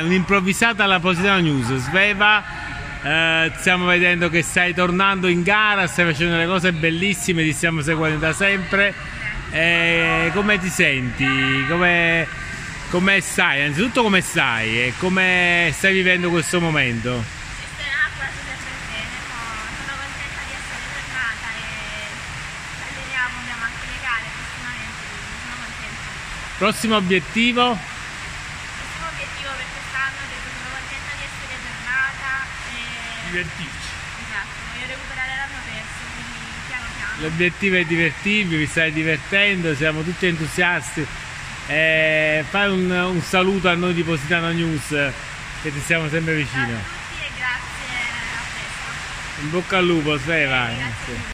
Un'improvvisata alla Positano News, Sveva, eh, stiamo vedendo che stai tornando in gara, stai facendo delle cose bellissime, ti stiamo seguendo da sempre. Eh, come ti senti? Come, come stai? Innanzitutto come stai e come stai vivendo questo momento? Le. Prossimo obiettivo? Obiettivo per quest'anno ho detto sono contenta di essere tornata e divertirci. esatto, voglio recuperare l'anno perso, quindi piano piano. L'obiettivo è divertirvi, vi stai divertendo, siamo tutti entusiasti. Eh, fai un, un saluto a noi di Positano News che ti stiamo sempre Ciao vicino. a tutti e grazie, a presto. In bocca al lupo, Sveva. Grazie.